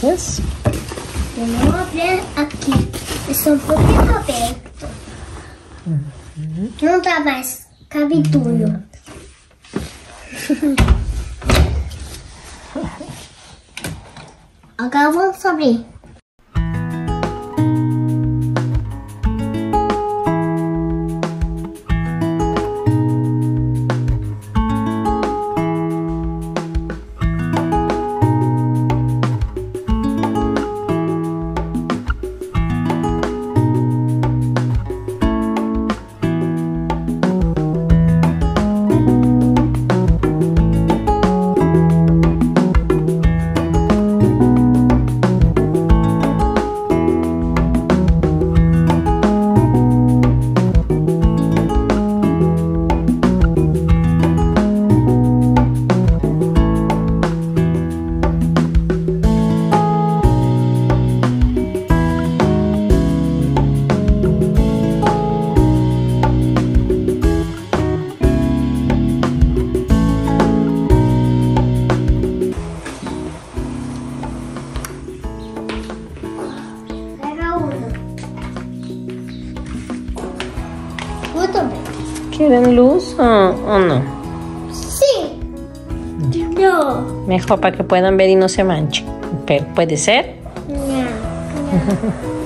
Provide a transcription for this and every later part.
Eu não abri aqui. Só um pouquinho aberto. Não tá mais. Cabe tudo. Agora vamos abrir. ¿Quieren luz o, o no? Sim. Não. Mejor para que puedan ver y no se manchen. Pero puede ser. Não.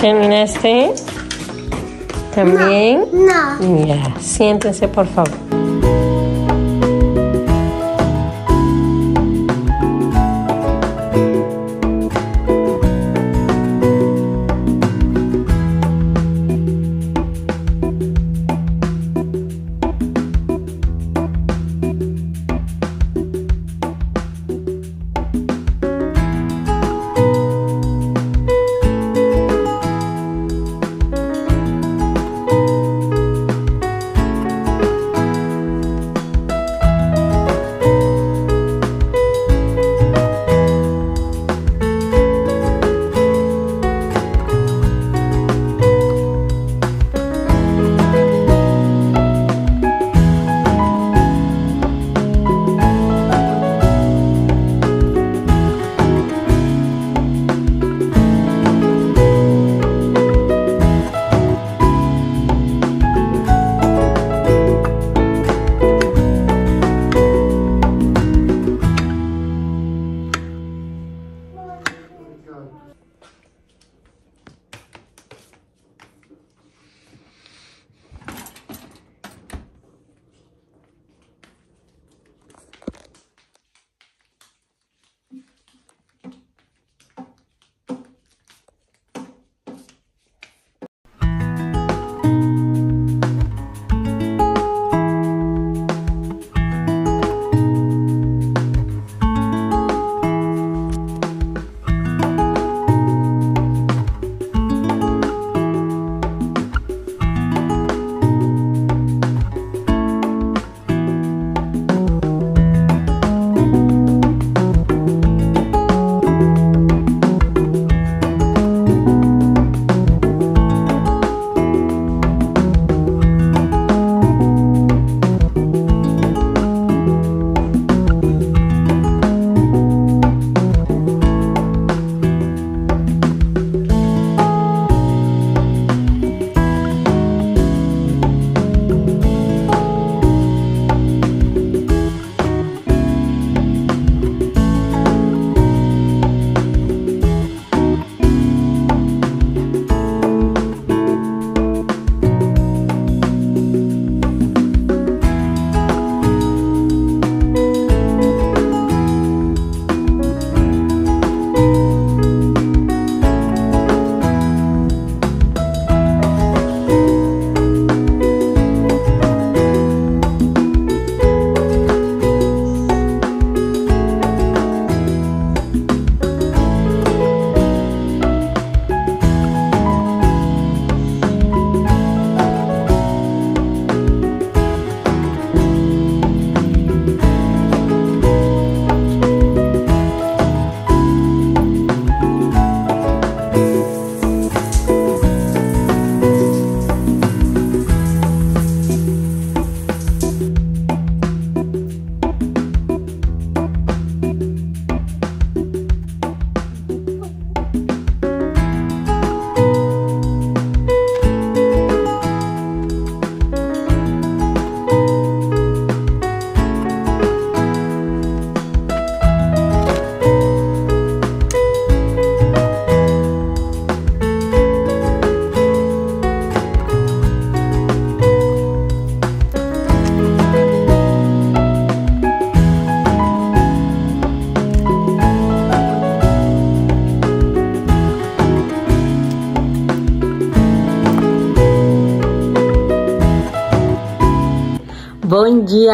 ¿Terminaste? ¿También? No. no. Siéntense por favor.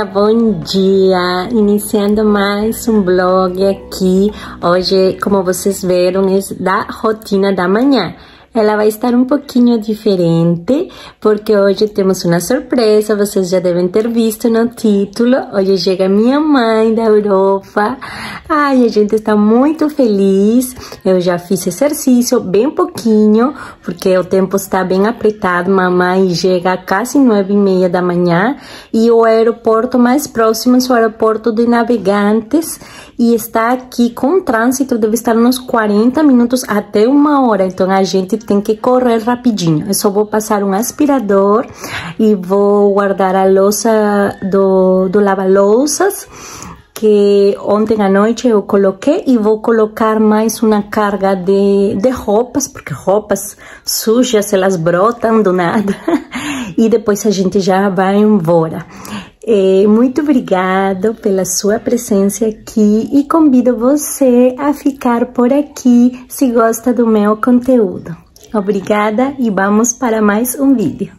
Dia, bom dia! Iniciando mais um blog aqui. Hoje, como vocês viram, é da rotina da manhã. Ela vai estar um pouquinho diferente, porque hoje temos uma surpresa, vocês já devem ter visto no título. Hoje chega minha mãe da Europa. Ai, a gente está muito feliz. Eu já fiz exercício bem pouquinho, porque o tempo está bem apertado. Mamãe chega quase nove e meia da manhã e o aeroporto mais próximo é o aeroporto de Navegantes e está aqui com trânsito, deve estar uns 40 minutos até uma hora. Então a gente tem que correr rapidinho. Eu só vou passar um aspirador e vou guardar a louça do, do lava-louças que ontem à noite eu coloquei e vou colocar mais uma carga de, de roupas, porque roupas sujas elas brotam do nada e depois a gente já vai embora. É, muito obrigado pela sua presença aqui e convido você a ficar por aqui se gosta do meu conteúdo. Obrigada e vamos para mais um vídeo.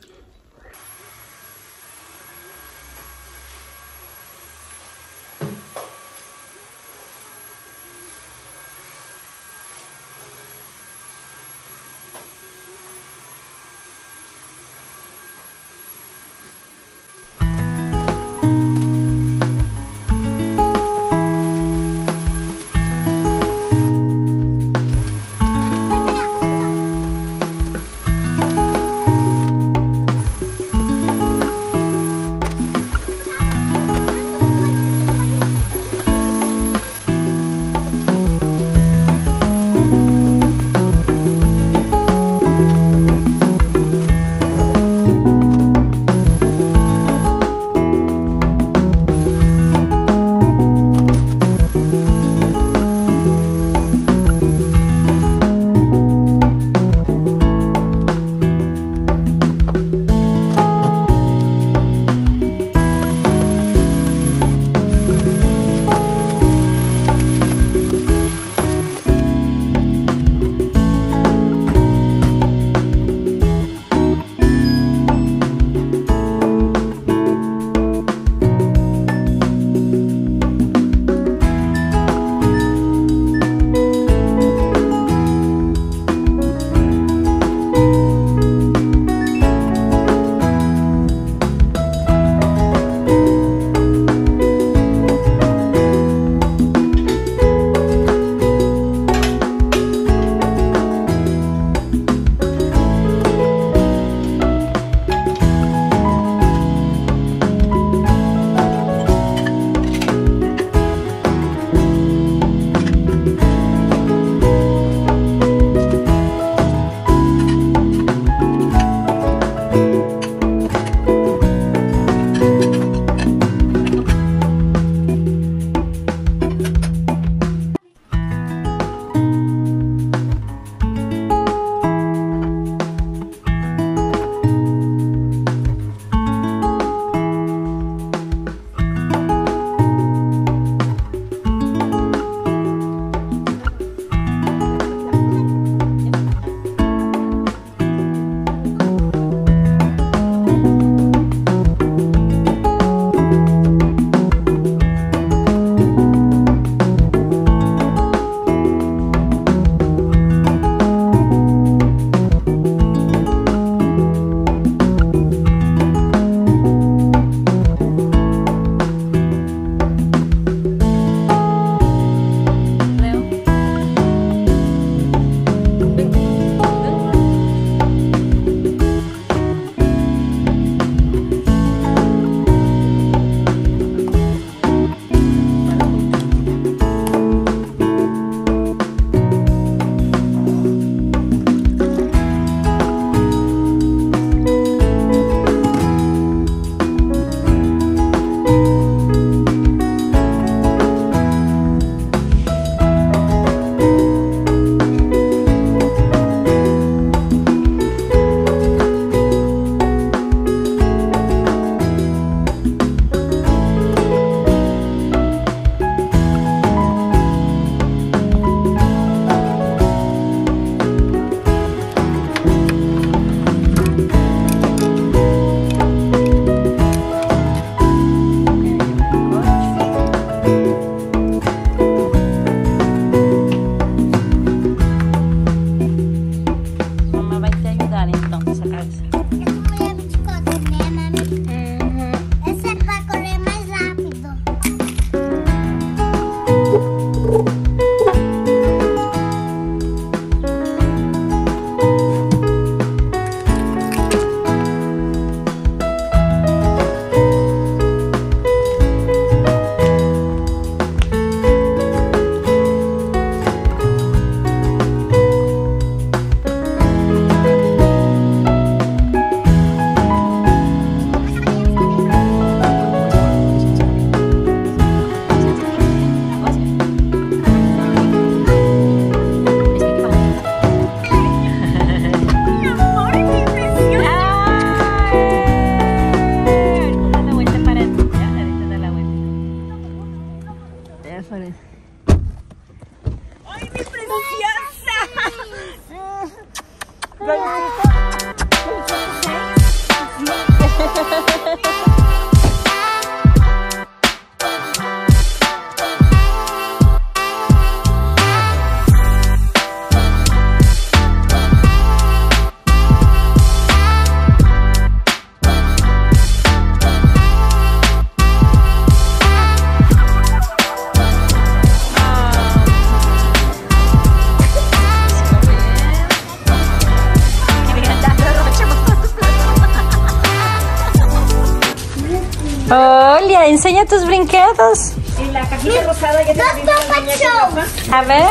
Enseña tus brinquedos. En la cajita rosada ya te Dos. A ver,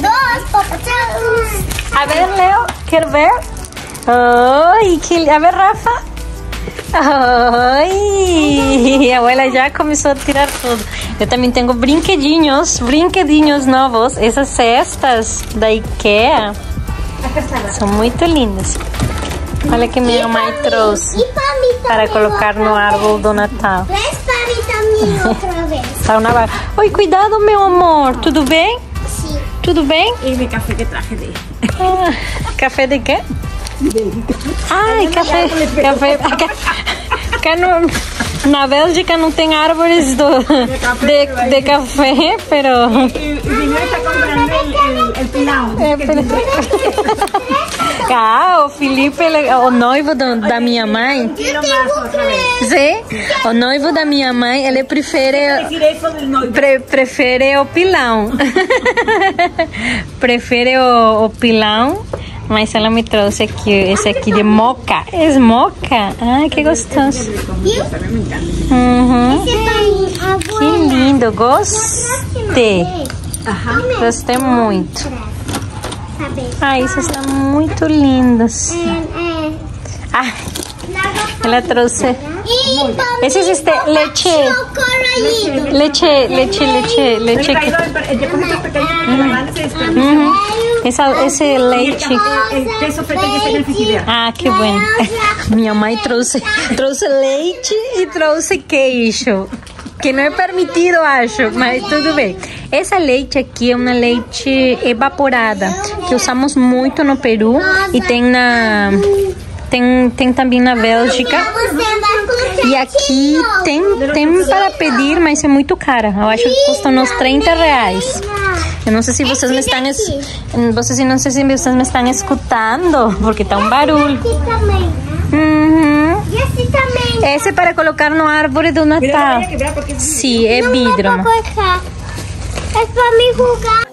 Dos a ver, Leo, ¿quieres ver? Ay, que- a ver, Rafa. Ay, abuela ya comenzó a tirar todo. Eu também tenho brinquedinhos, brinquedinhos novos. Essas cestas da IKEA são muito lindas. Olha que minha mãe trouxe para colocar no vez. do Natal. Outra vez. Tá na barra. Oi, cuidado, meu amor. Tudo bem? Sim. Tudo bem? Y mi café que traje de Ah, café de quê? Ai, café. Café. Cá no, na Bélgica não tem árvores do, de, de café, pero. É, pero... Ah, o Felipe, ele- o noivo do- da minha mãe. Sim, o noivo da minha mãe, ele prefere. Pre- prefere o pilão. prefere o, o pilão. Mas ela me trouxe aqui, esse aqui de moca. É moca? Ai, que gostoso. Uhum. É Que lindo, gostei. Gostei muito. Ah, esses são muito lindos. É, é. Ah, ela trouxe E pra mim, esses este, leite, colorido. leite, leite, leite, El leite. traído, el, el depósito pequeño porque la grande se desperdicia. Essa, esse leite. El queso feta ya está en el frigider. Ah, que bueno. Minha mãe trouxe, trouxe leite e trouxe queijo. Que não é permitido, acho, mas tudo bem. Essa leite aqui é uma leite evaporada, que usamos muito no Peru e tem na tem, tem também na Bélgica. E aqui tem, tem para pedir, mas é muito cara. Eu acho que custa uns 30 reais. Eu não sei se vocês me estão es... vocês não sei se vocês me estão escutando, porque tá um barulho. Esse também, né? Uhum. E esse também. Esse é para colocar no árvore do Natal. Sim, é vidro. cortar. É pra me enrugar.